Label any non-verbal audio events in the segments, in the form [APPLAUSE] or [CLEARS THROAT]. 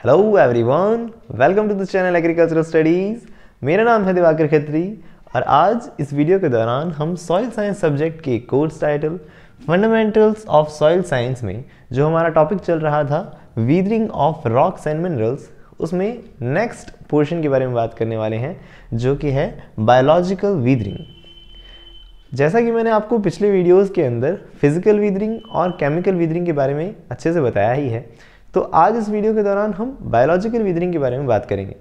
Hello everyone welcome to the channel agricultural studies मेरा नाम है दिवाकर खत्री, और आज इस वीडियो के दौरान हम सॉइल साइंस सब्जेक्ट के course title fundamentals of soil science में, जो हमारा टॉपिक चल रहा था weathering of rocks and minerals उसमें नेक्स्ट पोर्शन के बारे में बात करने वाले हैं, जो कि है बायोलॉजिकल वीदरिंग जैसा कि मैंने आपको पिछले वीडियोस के अंदर फ़िज़िकल वीदरिंग और केमिकल वीदरिंग के बारे में अच्छे से बताया ही है तो आज इस वीडियो के दौरान हम बायोलॉजिकल वीदरिंग के बारे में बात करेंगे।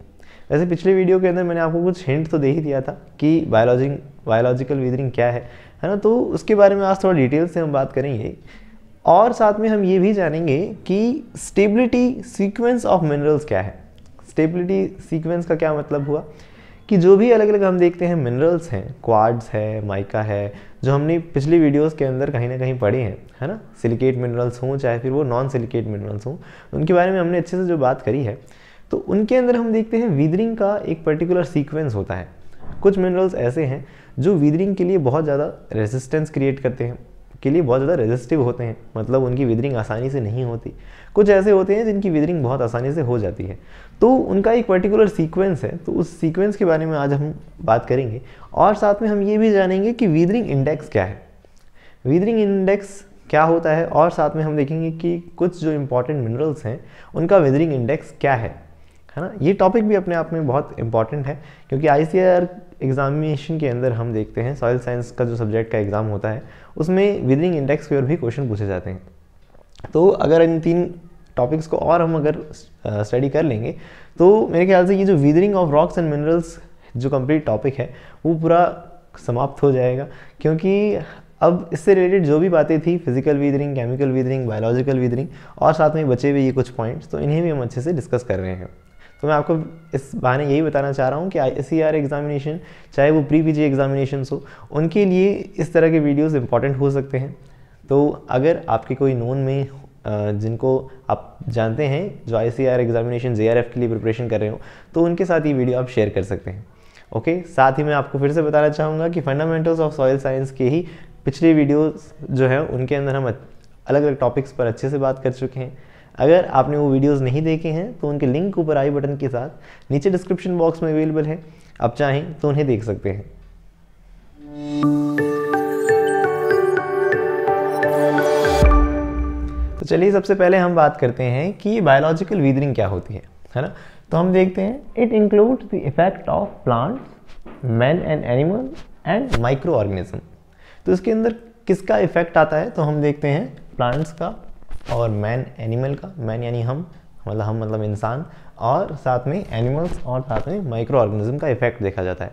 वैसे पिछले वीडियो के अंदर मैंने आपको कुछ हिंट तो दे ही दिया था कि बायोलॉजिंग बायोलॉजिकल वीदरिंग क्या है है ना? तो उसके बारे में आज थोड़ा डिटेल से हम बात करेंगे। और साथ में हम ये भी जानेंगे कि स्टेबिलिटी सीक्वेंस ऑफ़ मिनरल्स क्या है। स्टेबिलिटी सीक्वेंस का क्या मतलब हुआ? कि जो भी अलग अलग हम देखते हैं मिनरल्स हैं क्वाड्स है माइका है जो हमने पिछली वीडियोस के अंदर कहीं ना कहीं पढ़ी हैं, है ना? सिलिकेट मिनरल्स हों, चाहे फिर वो नॉन सिलिकेट मिनरल्स हों, उनके बारे में हमने अच्छे से जो बात करी है तो उनके अंदर हम देखते हैं वीदरिंग का एक पर्टिकुलर सीक्वेंस होता है। कुछ मिनरल्स ऐसे हैं जो वीदरिंग के लिए बहुत ज़्यादा रेजिस्टेंस क्रिएट करते हैं। के लिए बहुत ज़्यादा रेजिस्टिव होते हैं। मतलब उनकी विदरिंग आसानी से नहीं होती। कुछ ऐसे होते हैं जिनकी विदरिंग बहुत आसानी से हो जाती है। तो उनका एक पर्टिकुलर सीक्वेंस है। तो उस सीक्वेंस के बारे में आज हम बात करेंगे। और साथ में हम ये भी जानेंगे कि विदरिंग इंडेक्स क्या है। वीदरिंग इंडेक्स क्या होता है? और साथ में हम देखेंगे कि कुछ जो इंपॉर्टेंट मिनरल्स हैं, उनका वेदरिंग इंडेक्स क्या है? है ना? ये टॉपिक भी अपने आप में बहुत इंपॉर्टेंट है। क्योंकि आई एग्जामिनेशन के अंदर हम देखते हैं सॉइल साइंस का जो सब्जेक्ट का एग्ज़ाम होता है, उसमें विदरिंग इंडेक्स के और भी क्वेश्चन पूछे जाते हैं। तो अगर इन तीन टॉपिक्स को और हम अगर स्टडी कर लेंगे तो मेरे ख्याल से ये जो weathering of rocks and minerals जो कंप्लीट टॉपिक है, वो पूरा समाप्त हो जाएगा। क्योंकि अब इससे रिलेटेड जो भी बातें थी physical weathering chemical weathering biological weathering और साथ में बचे हुए ये कुछ पॉइंट्स तो इन्हें भी हम अच्छे से डिस्कस कर रहे हैं। तो मैं आपको इस बहाने यही बताना चाह रहा हूँ कि आई सी आर एग्जामिनेशन चाहे वो प्री पी जी एग्जामिनेशन हो, उनके लिए इस तरह के वीडियोज़ इंपॉर्टेंट हो सकते हैं। तो अगर आपके कोई नोन में जिनको आप जानते हैं, जो I C R examination J R F के लिए प्रिपरेशन कर रहे हो तो उनके साथ ये वीडियो आप शेयर कर सकते हैं। ओके साथ ही मैं आपको फिर से बताना चाहूँगा कि फंडामेंटल्स ऑफ़ सॉइल साइंस के ही पिछले वीडियोस जो हैं, उनके अंदर हम अलग अलग टॉपिक्स पर अच्छे से बात कर चुके हैं। अगर आपने वो वीडियोस नहीं देखे हैं तो उनके लिंक ऊपर आई बटन के साथ नीचे डिस्क्रिप्शन बॉक्स में अवेलेबल है। आप चाहें तो उन्हें देख सकते हैं। तो चलिए सबसे पहले हम बात करते हैं कि बायोलॉजिकल वीदरिंग क्या होती है है ना? तो हम देखते हैं it include the effect of plants man and animal and micro organism तो इसके अंदर किसका इफ़ेक्ट आता है तो हम देखते हैं प्लांट्स का। और मैन एनिमल का। मैन यानी हम मतलब हम मतलब इंसान। और साथ में एनिमल्स और साथ में माइक्रो ऑर्गेनिज्म का इफ़ेक्ट देखा जाता है।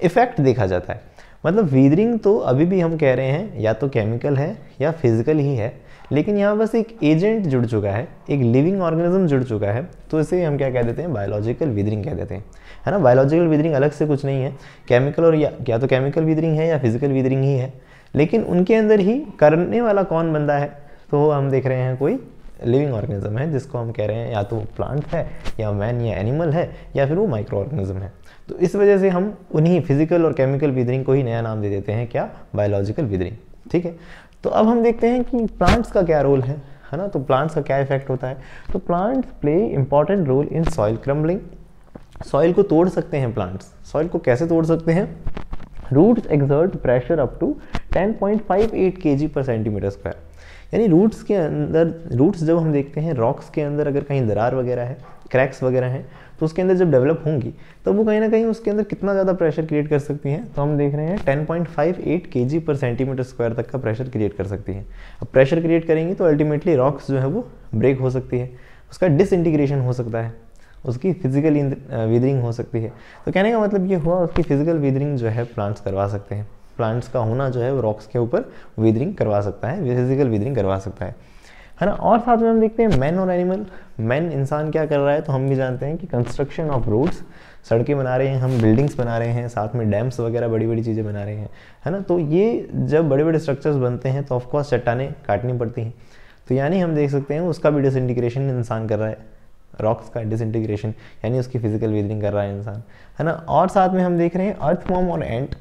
इफ़ेक्ट देखा जाता है। मतलब वीदरिंग तो अभी भी हम कह रहे हैं या तो केमिकल है या फ़िज़िकल ही है। लेकिन यहाँ बस एक एजेंट जुड़ चुका है एक लिविंग ऑर्गेनिज्म जुड़ चुका है तो इसे हम क्या कह देते हैं? बायोलॉजिकल विदरिंग कह देते हैं। है ना? बायोलॉजिकल विदरिंग अलग से कुछ नहीं है। केमिकल और या, या तो केमिकल विदरिंग है या फ़िज़िकल विदरिंग ही है। लेकिन उनके अंदर ही करने वाला कौन बंदा है? तो हम देख रहे हैं कोई लिविंग ऑर्गेनिज्म है, जिसको हम कह रहे हैं या तो वो प्लांट है, या मैन या एनिमल है, या फिर वो माइक्रो ऑर्गेनिज्म है। तो इस वजह से हम उन्हीं फ़िज़िकल और केमिकल विदरिंग को ही नया नाम दे देते हैं, क्या? बायोलॉजिकल विदरिंग ठीक है? तो अब हम देखते हैं कि प्लांट्स का क्या रोल है है ना? तो प्लांट्स का क्या इफ़ेक्ट होता है? तो plants play important role in soil crumbling soil को तोड़ सकते हैं प्लांट्स सॉइल को कैसे तोड़ सकते हैं? Roots exert pressure up to 10.58 kg पर सेंटीमीटर स्क्वायर यानी रूट्स के अंदर रूट्स जब हम देखते हैं रॉक्स के अंदर अगर कहीं दरार वगैरह है क्रैक्स वगैरह हैं तो उसके अंदर जब डेवलप होंगी तो वो कहीं ना कहीं उसके अंदर कितना ज़्यादा प्रेशर क्रिएट कर सकती हैं? तो हम देख रहे हैं 10.58 केजी पर सेंटीमीटर स्क्वायर तक का प्रेशर क्रिएट कर सकती हैं। अब प्रेशर क्रिएट करेंगी तो अल्टीमेटली रॉक्स जो है वो ब्रेक हो सकती है। उसका डिसइंटीग्रेशन हो सकता है। उसकी फ़िज़िकल विदरिंग हो सकती है। तो कहने का मतलब ये हुआ, उसकी फ़िज़िकल विदरिंग जो है प्लांट्स करवा सकते हैं। प्लांट्स का होना जो है वो रॉक्स के ऊपर विदरिंग करवा सकता है फ़िज़िकल विदरिंग करवा सकता है। है ना? और साथ में हम देखते हैं मैन और एनिमल मैन इंसान क्या कर रहा है? तो हम भी जानते हैं कि कंस्ट्रक्शन ऑफ़ रोड्स सड़कें बना रहे हैं, हम बिल्डिंग्स बना रहे हैं, साथ में डैम्स वगैरह बड़ी बड़ी चीज़ें बना रहे हैं। है ना? तो ये जब बड़े बड़े स्ट्रक्चर्स बनते हैं तो ऑफकोर्स चट्टाने काटनी पड़ती हैं। तो यानी हम देख सकते हैं उसका भी डिसइंटीग्रेशन इंसान कर रहा है। रॉक्स का डिसइंटीग्रेशन यानी उसकी फ़िज़िकल वेदरिंग कर रहा है इंसान। है ना? और साथ में हम देख रहे हैं अर्थ मॉम और एंट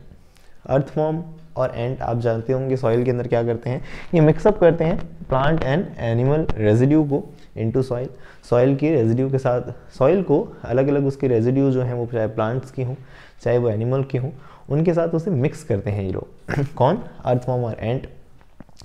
अर्थ फॉर्म और एंट आप जानते होंगे सॉइल के अंदर क्या करते हैं? ये मिक्सअप करते हैं प्लांट एंड एनिमल रेजिड्यू को इनटू सॉइल सॉइल के रेजिड्यू के साथ सॉइल को अलग अलग उसके रेजिड्यू जो हैं, वो चाहे प्लांट्स की हों, चाहे वो एनिमल की हों, उनके साथ उसे मिक्स करते हैं ये लोग। [COUGHS] कौन? अर्थवॉर्म और एंट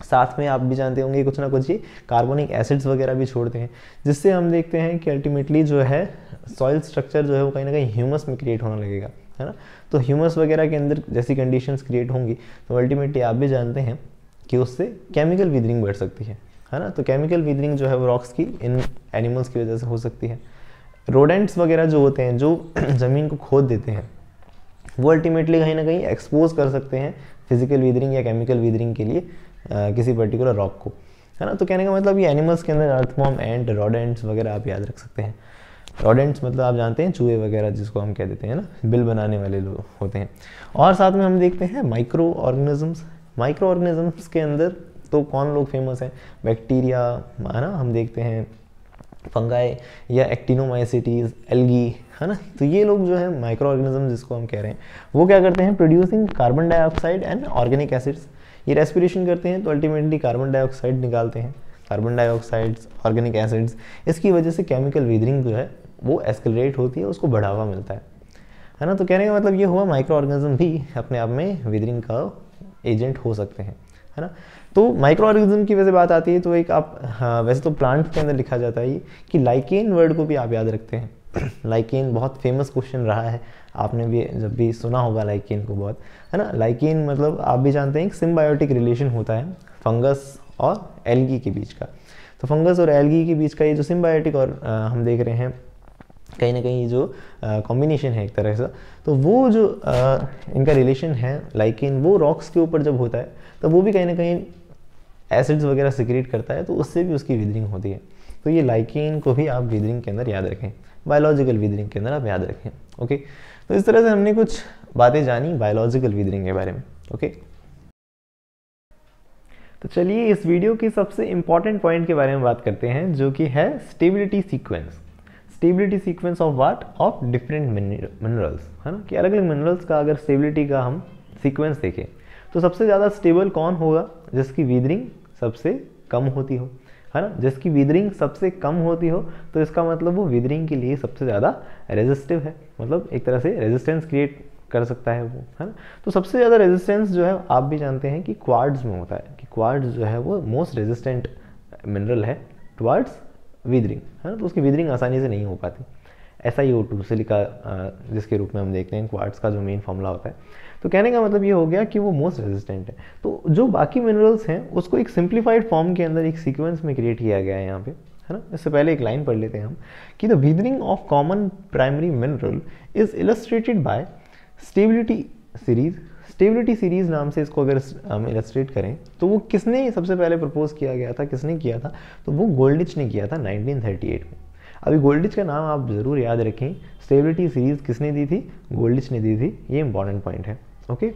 साथ में आप भी जानते होंगे कुछ ना कुछ ये कार्बोनिक एसिड्स वगैरह भी छोड़ते हैं, जिससे हम देखते हैं कि अल्टीमेटली जो है सॉइल स्ट्रक्चर जो है वो कहीं ना कहीं ह्यूमस में क्रिएट होने लगेगा। है ना? तो ह्यूमस वगैरह के अंदर जैसी कंडीशंस क्रिएट होंगी तो अल्टीमेटली आप भी जानते हैं कि उससे केमिकल विदरिंग बढ़ सकती है है ना? तो केमिकल विदरिंग जो है वो रॉक्स की इन एनिमल्स की वजह से हो सकती है। रोडेंट्स वगैरह जो होते हैं जो [CLEARS THROAT] ज़मीन को खोद देते हैं वो अल्टीमेटली कहीं ना कहीं एक्सपोज कर सकते हैं फ़िज़िकल वीदरिंग या केमिकल वीदरिंग के लिए आ, किसी पर्टिकुलर रॉक को है ना? तो कहने का मतलब ये एनिमल्स के अंदर अर्थमॉम एंड रोडेंट्स वगैरह आप याद रख सकते हैं। रॉडेंट्स मतलब आप जानते हैं, चूहे वगैरह जिसको हम कह देते हैं ना, बिल बनाने वाले लोग होते हैं। और साथ में हम देखते हैं माइक्रो ऑर्गेनिजम्स माइक्रो ऑर्गेनिजम्स के अंदर तो कौन लोग फ़ेमस हैं? बैक्टीरिया है ना? हम देखते हैं फंगाई या एक्टिनोमाइसिटीज़ एल्गी है ना? तो ये लोग जो है माइक्रो ऑर्गेनिज्म जिसको हम कह रहे हैं, वो क्या करते हैं? Producing carbon dioxide and organic acids ये रेस्पिरेशन करते हैं तो अल्टीमेटली कार्बन डाइऑक्साइड निकालते हैं। कार्बन डाइऑक्साइड्स ऑर्गेनिक एसिड्स इसकी वजह से केमिकल वीदरिंग जो है वो एस्केलेट होती है उसको बढ़ावा मिलता है। है ना? तो कहने का मतलब ये हुआ माइक्रो ऑर्गेनिज्म भी अपने आप में वीदरिंग का एजेंट हो सकते हैं। है ना? तो माइक्रो ऑर्गेनिज्म की वैसे बात आती है तो एक आप हाँ, वैसे तो प्लांट के अंदर लिखा जाता है कि लाइकेन वर्ड को भी आप याद रखते हैं। [CLEARS THROAT] लाइकेन बहुत फ़ेमस क्वेश्चन रहा है। आपने भी जब भी सुना होगा लाइकेन को बहुत। है ना? लाइकेन मतलब आप भी जानते हैं एक सिम्बायोटिक रिलेशन होता है। फंगस और एलगी के बीच का। तो फंगस और एल्गी के बीच का ये जो सिम्बायोटिक और आ, हम देख रहे हैं कहीं ना कहीं जो कॉम्बिनेशन है एक तरह से तो वो जो आ, इनका रिलेशन है लाइकिन वो रॉक्स के ऊपर जब होता है तो वो भी कहीं ना कहीं एसिड्स वगैरह सिक्रेट करता है तो उससे भी उसकी विदरिंग होती है। तो ये लाइकिन को भी आप विदरिंग के अंदर याद रखें। बायोलॉजिकल विदरिंग के अंदर आप याद रखें ओके तो इस तरह से हमने कुछ बातें जानी बायोलॉजिकल विदरिंग के बारे में ओके तो चलिए इस वीडियो की सबसे इंपॉर्टेंट पॉइंट के बारे में बात करते हैं, जो कि है stability sequence stability sequence of what of different minerals है ना? कि अलग अलग मिनरल्स का अगर स्टेबिलिटी का हम सीक्वेंस देखें तो सबसे ज़्यादा स्टेबल कौन होगा? जिसकी वीदरिंग सबसे कम होती हो। है ना? जिसकी वीदरिंग सबसे कम होती हो तो इसका मतलब वो वीदरिंग के लिए सबसे ज़्यादा रेजिस्टिव है। मतलब एक तरह से रेजिस्टेंस क्रिएट कर सकता है वो। है ना? तो सबसे ज़्यादा रेजिस्टेंस जो है, आप भी जानते हैं कि क्वार्ड्स में होता है। कि जो है वो मोस्ट रेजिस्टेंट मिनरल है टुवार्ड्स वीदरिंग है ना? तो उसकी वीदरिंग आसानी से नहीं हो पाती। ऐसा ही ओ टू सिलिका जिसके रूप में हम देखते हैं क्वार्ट्स का जो मेन फॉर्मूला होता है। तो कहने का मतलब ये हो गया कि वो मोस्ट रेजिस्टेंट है। तो जो बाकी मिनरल्स हैं, उसको एक सिंप्लीफाइड फॉर्म के अंदर एक सीक्वेंस में क्रिएट किया गया है यहाँ पे, है ना? इससे पहले एक लाइन पढ़ लेते हैं हम कि the weathering of common primary mineral is illustrated by stability series stability series नाम से इसको अगर हम इलस्ट्रेट करें तो वो किसने सबसे पहले प्रपोज किया गया था, किसने किया था? तो वो गोल्डिच ने किया था 1938 में। अभी गोल्डिच का नाम आप ज़रूर याद रखें, स्टेबिलिटी सीरीज़ किसने दी थी? गोल्डिच ने दी थी, ये इंपॉर्टेंट पॉइंट है ओके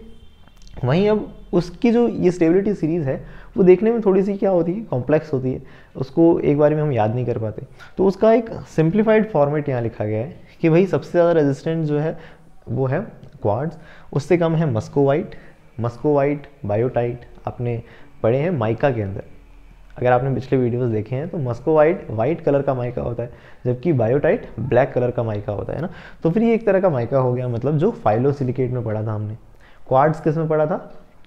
वहीं अब उसकी जो ये स्टेबिलिटी सीरीज़ है, वो देखने में थोड़ी सी क्या होती है कॉम्प्लेक्स होती है, उसको एक बार में हम याद नहीं कर पाते। तो उसका एक सिंप्लीफाइड फॉर्मेट यहाँ लिखा गया है कि भाई सबसे ज़्यादा रेजिस्टेंट जो है, वो है क्वाड्स उससे कम है मस्कोवाइट मस्कोवाइट बायोटाइट आपने पढ़े हैं माइका के अंदर। अगर आपने पिछले वीडियोस देखे हैं तो मस्को वाइट वाइट कलर का माइका होता है जबकि बायोटाइट ब्लैक कलर का माइका होता है ना। तो फिर ये एक तरह का माइका हो गया मतलब जो फाइलोसिलिकेट में पढ़ा था हमने। क्वार्ड्स किसमें पढ़ा था?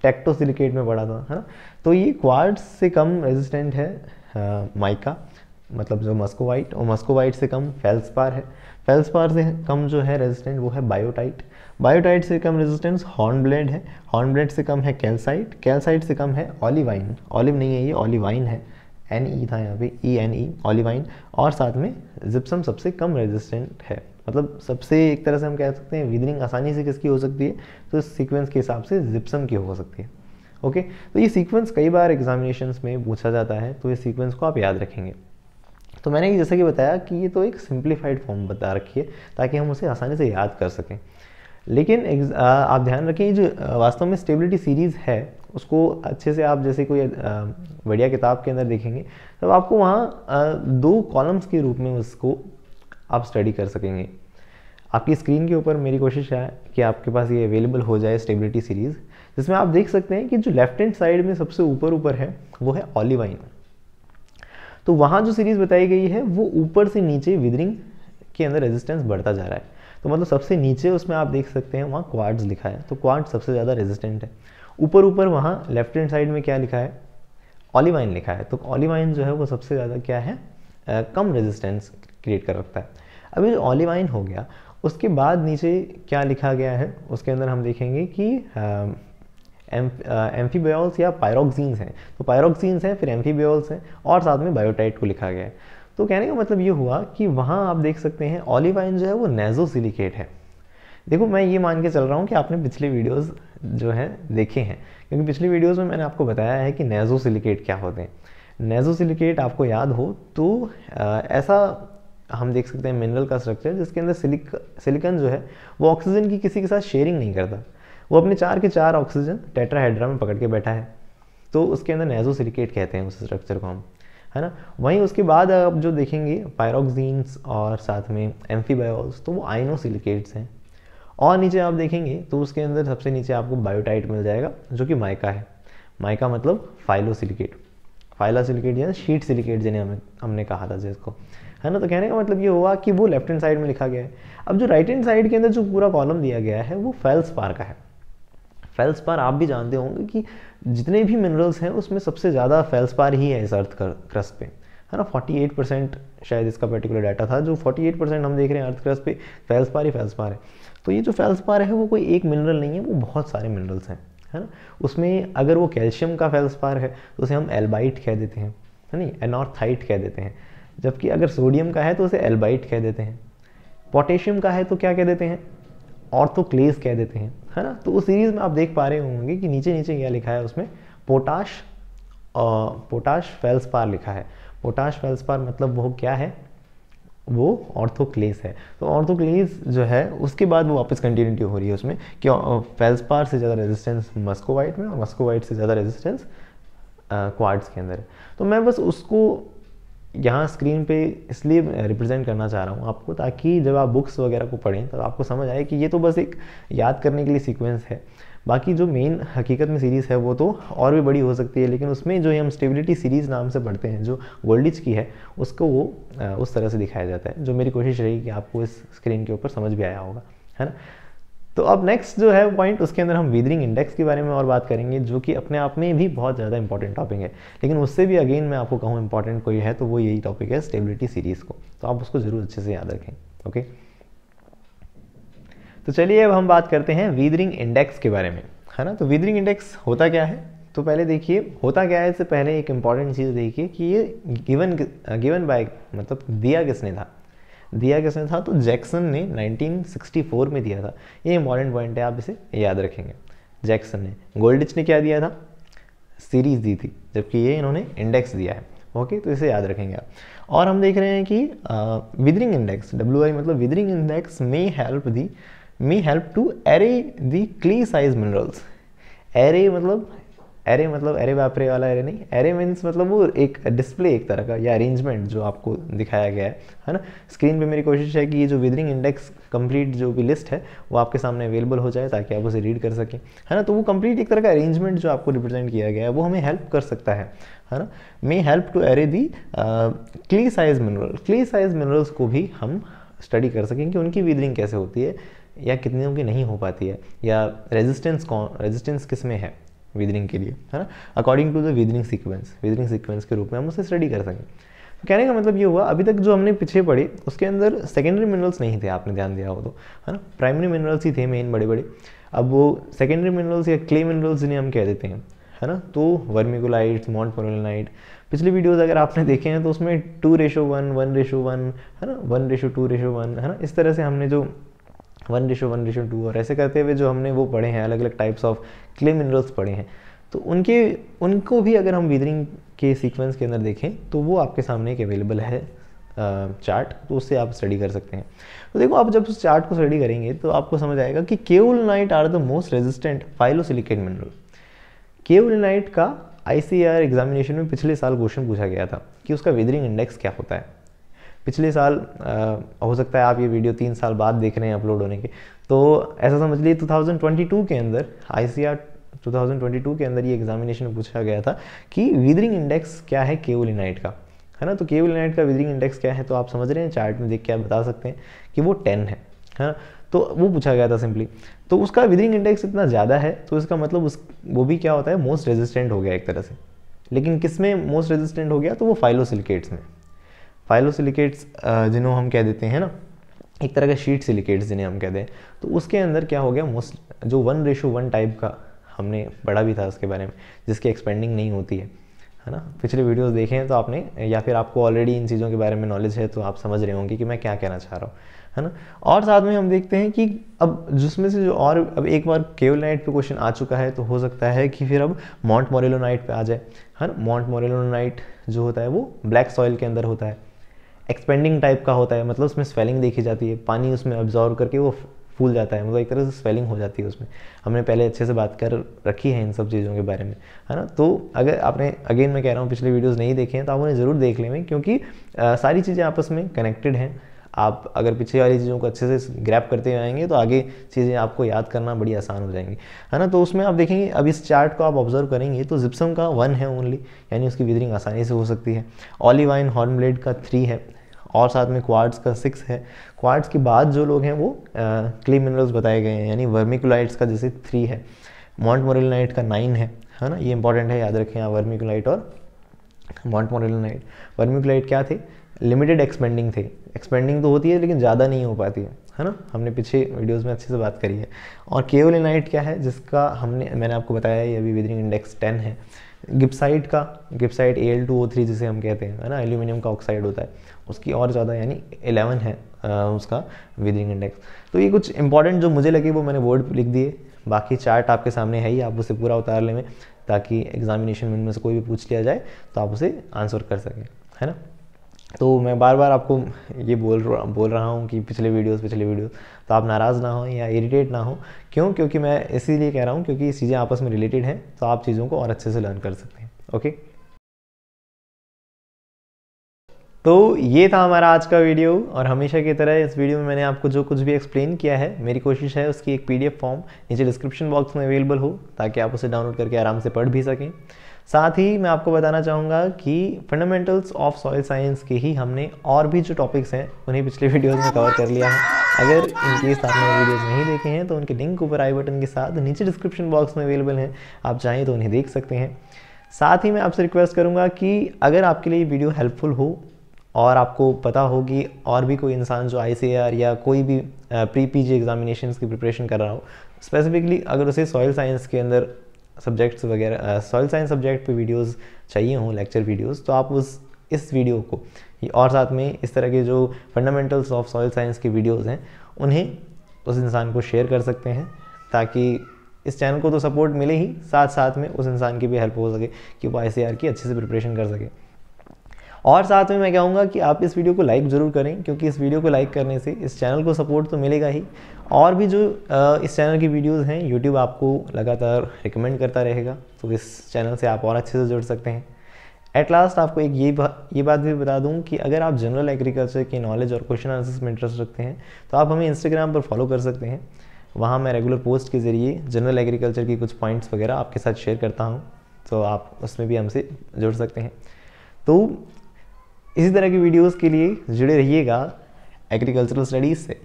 टेक्टोसिलिकेट में पढ़ा था है ना? तो ये क्वार्ड्स से कम रेजिस्टेंट है आ, माइका मतलब जो मस्कोवाइट और मस्कोवाइट से कम फेल्सपार है। फेल्सपार से कम जो है रेजिस्टेंट वो है बायोटाइट बायोटाइट से कम रेजिस्टेंस हॉर्न ब्लेड है। हॉर्न ब्लेड से कम है कैल्साइट कैल्साइट से कम है ऑलिवाइन ऑलिव नहीं है ये ऑलिवाइन है। एन ई था यहाँ पे ई एन ई ऑलिवाइन और साथ में जिप्सम सबसे कम रेजिस्टेंट है। मतलब सबसे एक तरह से हम कह सकते हैं विदरिंग आसानी से किसकी हो सकती है? तो सीक्वेंस के हिसाब से जिप्सम की हो सकती है। ओके तो ये सीक्वेंस कई बार एग्जामिनेशन में पूछा जाता है तो इस सीक्वेंस को आप याद रखेंगे। तो मैंने जैसा कि बताया कि ये तो एक सिंप्लीफाइड फॉर्म बता रखी है, ताकि हम उसे आसानी से याद कर सकें। लेकिन आप ध्यान रखें जो वास्तव में स्टेबिलिटी सीरीज़ है, उसको अच्छे से आप जैसे कोई बढ़िया किताब के अंदर देखेंगे, तब आपको वहाँ दो कॉलम्स के रूप में उसको आप स्टडी कर सकेंगे। आपकी स्क्रीन के ऊपर मेरी कोशिश है कि आपके पास ये अवेलेबल हो जाए स्टेबिलिटी सीरीज़ जिसमें आप देख सकते हैं कि जो लेफ़्ट हैंड साइड में सबसे ऊपर ऊपर है, वो है ऑलिवाइन तो वहाँ जो सीरीज़ बताई गई है, वो ऊपर से नीचे विदरिंग के अंदर रेजिस्टेंस बढ़ता जा रहा है। तो मतलब सबसे नीचे उसमें आप देख सकते हैं वहाँ क्वार्ट्स लिखा है। तो क्वार्ट्स सबसे ज़्यादा रेजिस्टेंट है। ऊपर ऊपर वहाँ लेफ़्ट हैंड साइड में क्या लिखा है? ऑलिवाइन लिखा है। तो ऑलिवाइन जो है वो सबसे ज़्यादा क्या है? आ, कम रेजिस्टेंस क्रिएट कर रखता है। अभी जो ऑलिवाइन हो गया उसके बाद नीचे क्या लिखा गया है? उसके अंदर हम देखेंगे कि एम्फीबियोल्स या पायरोक्सीन्स हैं। तो पायरोक्सीन्स हैं फिर एम्फीबियोल्स हैं और साथ में बायोटाइट को लिखा गया है। तो कहने का मतलब ये हुआ कि वहाँ आप देख सकते हैं ऑलिवाइन जो है वो नेजोसिलिकेट है। देखो मैं ये मान के चल रहा हूँ कि आपने पिछले वीडियोस जो है देखे हैं क्योंकि पिछली वीडियोस में मैंने आपको बताया है कि नेजोसिलिकेट क्या होते हैं। नेजोसिलिकेट आपको याद हो तो आ, ऐसा हम देख सकते हैं मिनरल का स्ट्रक्चर जिसके अंदर सिलिक सिलिकन जो है वो ऑक्सीजन की किसी के साथ शेयरिंग नहीं करता। वो अपने चार के चार ऑक्सीजन टेट्राहेड्रा में पकड़ के बैठा है। तो उसके अंदर नेजो सिलिकेट कहते हैं उस स्ट्रक्चर को हम। है ना? वहीं उसके बाद आप जो देखेंगे पायरोक्जीन्स और साथ में एम्फीबायोल्स तो वो आइनोसिलिकेट्स हैं। और नीचे आप देखेंगे तो उसके अंदर सबसे नीचे आपको बायोटाइट मिल जाएगा, जो कि माइका है। माइका मतलब फाइलोसिलिकेट फाइलोसिलिकेट या शीट सिलिकेट जिन्हें हमें हमने कहा था जिसको। है ना? तो कहने का मतलब ये हुआ कि वो लेफ़्ट हैंड साइड में लिखा गया है। अब जो राइट हैंड साइड के अंदर जो पूरा कॉलम दिया गया है, वो फेल्स पार का है। फेल्स पार आप भी जानते होंगे कि जितने भी मिनरल्स हैं, उसमें सबसे ज़्यादा फेल्सपार ही है इस अर्थ क्रस्ट पे। है ना? 48 परसेंट शायद इसका पर्टिकुलर डाटा था, जो 48 परसेंट हम देख रहे हैं अर्थ क्रस्ट पे फेल्स पार ही फेल्स पार है। तो ये जो फेल्सपार है, वो कोई एक मिनरल नहीं है, वो बहुत सारे मिनरल्स हैं। है ना? उसमें अगर वो कैल्शियम का फेल्सपार है तो उसे हम एल्बाइट कह देते हैं। है नहीं? एनॉर्थाइट कह देते हैं। जबकि अगर सोडियम का है तो उसे एल्बाइट कह देते हैं। पोटेशियम का है तो क्या कह देते हैं? ऑर्थोक्लेस कह देते हैं, है ना? तो उस सीरीज़ में आप देख पा रहे होंगे कि नीचे नीचे क्या लिखा है उसमें? पोटाश पोटाश फेल्सपार लिखा है। पोटाश फेल्सपार मतलब वो क्या है? वो ऑर्थोक्लेस है। तो ऑर्थोक्लेस जो है, उसके बाद वो वापस कंटिन्यूटी हो रही है उसमें कि फेल्सपार से ज़्यादा रेजिस्टेंस मस्कोवाइट में और मस्कोवाइट से ज़्यादा रेजिस्टेंस क्वार्ट्स के अंदर। तो मैं बस उसको यहाँ स्क्रीन पे इसलिए रिप्रेजेंट करना चाह रहा हूँ आपको ताकि जब आप बुक्स वगैरह को पढ़ें तो आपको समझ आए कि ये तो बस एक याद करने के लिए सीक्वेंस है। बाकी जो मेन हकीकत में सीरीज़ है, वो तो और भी बड़ी हो सकती है, लेकिन उसमें जो हम स्टेबिलिटी सीरीज़ नाम से पढ़ते हैं, जो गोल्डिच की है, उसको वो उस तरह से दिखाया जाता है, जो मेरी कोशिश रही कि आपको इस स्क्रीन के ऊपर समझ भी आया होगा, है ना? तो अब नेक्स्ट जो है पॉइंट उसके अंदर हम वीदरिंग इंडेक्स के बारे में और बात करेंगे, जो कि अपने आप में भी बहुत ज़्यादा इंपॉर्टेंट टॉपिक है। लेकिन उससे भी अगेन मैं आपको कहूँ इंपॉर्टेंट कोई है तो वो यही टॉपिक है स्टेबिलिटी सीरीज़ को। तो आप उसको ज़रूर अच्छे से याद रखें ओके तो चलिए अब हम बात करते हैं वीदरिंग इंडेक्स के बारे में, है ना? तो वीदरिंग इंडेक्स होता क्या है? तो पहले देखिए, होता क्या है? इससे पहले एक इंपॉर्टेंट चीज़ देखिए कि ये गिवन गिवन बाय मतलब दिया किसने था? दिया किसने था? तो जैक्सन ने 1964 में दिया था। ये इंपॉर्टेंट पॉइंट है, आप इसे याद रखेंगे। जैक्सन ने। गोल्डिच ने क्या दिया था? सीरीज़ दी थी, जबकि ये इन्होंने इंडेक्स दिया है। ओके तो इसे याद रखेंगे आप। और हम देख रहे हैं कि विदरिंग इंडेक्स डब्ल्यू आई मतलब weathering index may help the may help to array the clay size minerals array मतलब एरे मतलब एरे वापरे वाला एरे नहीं एरे मीन्स मतलब वो एक डिस्प्ले एक तरह का, या अरेंजमेंट जो आपको दिखाया गया है है ना? स्क्रीन पे मेरी कोशिश है कि ये जो विदरिंग इंडेक्स कंप्लीट जो भी लिस्ट है, वो आपके सामने अवेलेबल हो जाए ताकि आप उसे रीड कर सकें, है ना? तो वो कंप्लीट एक तरह का अरेंजमेंट जो आपको रिप्रेजेंट किया गया है, वो हमें हेल्प कर सकता है है ना? May help to array the clay size mineral clay size minerals को भी हम स्टडी कर सकें कि उनकी विदरिंग कैसे होती है, या कितने की नहीं हो पाती है, या रेजिस्टेंस कौन रेजिस्टेंस किसमें है विदरिंग के लिए, है ना? According to the weathering sequence weathering sequence के रूप में हम उसे स्टडी कर सकें। तो कहने का मतलब ये हुआ, अभी तक जो हमने पीछे पढ़े, उसके अंदर सेकेंडरी मिनरल्स नहीं थे, आपने ध्यान दिया हो तो है ना? प्राइमरी मिनरल्स ही थे मेन बड़े बड़े। अब वो सेकेंडरी मिनरल्स या क्ले मिनरल्स जिन्हें हम कह देते हैं, है ना? तो वर्मिकोलाइट्स मॉन्टपोलोनाइट पिछली वीडियोस अगर आपने देखे हैं तो उसमें two ratio one one ratio one है ना? One ratio two ratio one है ना? इस तरह से हमने जो one ratio one ratio two और ऐसे करते हुए जो हमने वो पढ़े हैं अलग अलग टाइप्स ऑफ़ क्ले मिनरल्स पढ़े हैं। तो उनके, उनको भी अगर हम विदरिंग के सीक्वेंस के अंदर देखें तो वो आपके सामने एक अवेलेबल है चार्ट तो उससे आप स्टडी कर सकते हैं। तो देखो, आप जब उस चार्ट को स्टडी करेंगे तो आपको समझ आएगा कि kaolinite are the most resistant phyllosilicate mineral kaolinite का आईसीआर एग्जामिनेशन में पिछले साल क्वेश्चन पूछा गया था कि उसका विदरिंग इंडेक्स क्या होता है। पिछले साल आ, हो सकता है आप ये वीडियो तीन साल बाद देख रहे हैं अपलोड होने के। तो ऐसा समझ लीजिए 2022 के अंदर आई 2022 के अंदर ये एग्जामिनेशन में पूछा गया था कि विदरिंग इंडेक्स क्या है केवल केवलिनाइट का। है ना? तो केवल केवलिनाइट का विदरिंग इंडेक्स क्या है? तो आप समझ रहे हैं चार्ट में देख के आप बता सकते हैं कि वो टेन है। है ना? तो वो पूछा गया था सिंपली तो उसका विदरिंग इंडेक्स इतना ज़्यादा है तो इसका मतलब उस वो भी क्या होता है? मोस्ट रेजिस्टेंट हो गया एक तरह से। लेकिन किसमें मोस्ट रेजिस्टेंट हो गया? तो वो फाइलोसिलिकेट्स में। फाइलोसिलिकेट्स जिन्हों हम कह देते हैं ना? एक तरह का शीट सिलिकेट्स जिन्हें हम कहते हैं तो उसके अंदर क्या हो गया? मोस्ट जो वन रेशो वन टाइप का हमने पढ़ा भी था उसके बारे में, जिसकी एक्सपेंडिंग नहीं होती है है ना? पिछले वीडियोस देखे हैं तो आपने, या फिर आपको ऑलरेडी इन चीज़ों के बारे में नॉलेज है तो आप समझ रहे होंगे कि मैं क्या कहना चाह रहा हूँ, है ना? और साथ में हम देखते हैं कि अब जिसमें से जो और, अब एक बार केवल नाइट पे क्वेश्चन आ चुका है तो हो सकता है कि फिर अब मॉन्ट मोरेलो नाइट पे आ जाए, है ना? मॉन्ट मोरेलो नाइट जो होता है वो ब्लैक सॉइल के अंदर होता है। एक्सपेंडिंग टाइप का होता है मतलब उसमें स्वेलिंग देखी जाती है पानी उसमें ऑब्जॉर्व करके वो फूल जाता है मतलब एक तरह से स्वेलिंग हो जाती है उसमें। हमने पहले अच्छे से बात कर रखी है इन सब चीज़ों के बारे में है ना? तो अगर आपने अगेन मैं कह रहा हूँ पिछले वीडियोस नहीं देखे हैं तो आप उन्हें ज़रूर देख लें क्योंकि आ, सारी चीज़ें आपस में कनेक्टेड हैं। आप अगर पीछे वाली चीज़ों को अच्छे से ग्रैप करते आएँगे तो आगे चीज़ें आपको याद करना बड़ी आसान हो जाएँगी है ना? तो उसमें आप देखेंगे अब इस चार्ट को आप ऑब्ज़र्व करेंगे तो जिप्सम का वन है ओनली यानी उसकी विदरिंग आसानी से हो सकती है। ऑलिवाइन हॉर्न ब्लेड का थ्री है। और साथ में क्वार्ट्स का सिक्स है। क्वार्ट्स के बाद जो लोग हैं वो क्ले मिनरल्स बताए गए हैं, यानी वर्मिकुलाइट्स का जैसे थ्री है। मॉन्ट मोरिलनाइट का नाइन है है ना? ये इंपॉर्टेंट है, याद रखें यहाँ वर्मिकुलाइट और मॉन्ट मोरिलनाइट वर्मिकुलाइट क्या थे? लिमिटेड एक्सपेंडिंग थे। एक्सपेंडिंग तो होती है, लेकिन ज़्यादा नहीं हो पाती है है ना? हमने पीछे वीडियोस में अच्छे से बात करी है। और केवलिनाइट क्या है? जिसका हमने, मैंने आपको बताया ये अभी विदरिंग इंडेक्स टेन है। गिप्साइड का gibbsite A L two O three जिसे हम कहते हैं है ना? एल्यूमिनियम का ऑक्साइड होता है। उसकी और ज़्यादा यानी एलेवन है आ, उसका विदरिंग इंडेक्स तो ये कुछ इंपॉर्टेंट जो मुझे लगे वो मैंने पर लिख दिए। बाकी चार्ट आपके सामने है ही आप उसे पूरा उतार लें ताकि एग्जामिनेशन में से कोई भी पूछ लिया जाए तो आप उसे आंसर कर सकें है ना? तो मैं बार बार आपको ये बोल रहा बोल रहा हूँ कि पिछले वीडियोस पिछले वीडियोस तो आप नाराज़ ना हो या इरीटेट ना हो। क्यों? क्योंकि मैं इसीलिए कह रहा हूँ क्योंकि ये चीज़ें आपस में रिलेटेड हैं तो आप चीज़ों को और अच्छे से लर्न कर सकते हैं ओके तो ये था हमारा आज का वीडियो और हमेशा की तरह इस वीडियो में मैंने आपको जो कुछ भी एक्सप्लेन किया है, मेरी कोशिश है उसकी एक पीडीएफ फॉर्म नीचे डिस्क्रिप्शन बॉक्स में अवेलेबल हो, ताकि आप उसे डाउनलोड करके आराम से पढ़ भी सकें। साथ ही मैं आपको बताना चाहूँगा कि फंडामेंटल्स ऑफ़ सॉइल साइंस के ही हमने और भी जो टॉपिक्स हैं, उन्हें पिछले वीडियोज़ में कवर कर लिया है। अगर इन केस आपने वीडियोज़ नहीं देखे हैं तो उनके लिंक ऊपर आई बटन के साथ नीचे डिस्क्रिप्शन बॉक्स में अवेलेबल हैं। आप चाहें तो उन्हें देख सकते हैं। साथ ही मैं आपसे रिक्वेस्ट करूँगा कि अगर आपके लिए वीडियो हेल्पफुल हो, और आपको पता हो कि और भी कोई इंसान जो ICAR या कोई भी प्री पी जी एग्जामिनेशन की प्रिपरेशन कर रहा हो स्पेसिफिकली अगर उसे सॉइल साइंस के अंदर सब्जेक्ट्स वगैरह सॉइल साइंस सब्जेक्ट पे वीडियोस चाहिए हों लेक्चर वीडियोस तो आप उस, इस वीडियो को और साथ में इस तरह के जो फंडामेंटल्स ऑफ़ सॉइल साइंस की वीडियोस हैं, उन्हें उस इंसान को शेयर कर सकते हैं, ताकि इस चैनल को तो सपोर्ट मिले ही साथ साथ में उस इंसान की भी हेल्प हो सके, कि वो आई की अच्छे से प्रिपरेशन कर सके। और साथ में मैं कहूँगा कि आप इस वीडियो को लाइक ज़रूर करें क्योंकि इस वीडियो को लाइक करने से इस चैनल को सपोर्ट तो मिलेगा ही। और भी जो इस चैनल की वीडियोस हैं यूट्यूब आपको लगातार रिकमेंड करता रहेगा। तो इस चैनल से आप और अच्छे से जुड़ सकते हैं। एट लास्ट आपको एक ये बा, ये बात भी बता दूँ कि अगर आप जनरल एग्रीकल्चर की नॉलेज और क्वेश्चन आंसर्स में इंटरेस्ट रखते हैं तो आप हमें इंस्टाग्राम पर फॉलो कर सकते हैं। वहाँ मैं रेगुलर पोस्ट के ज़रिए जनरल एग्रीकल्चर की कुछ पॉइंट्स वगैरह आपके साथ शेयर करता हूँ तो आप उसमें भी हमसे जुड़ सकते हैं। तो इसी तरह की वीडियोस के लिए जुड़े रहिएगा एग्रीकल्चरल स्टडीज़ से।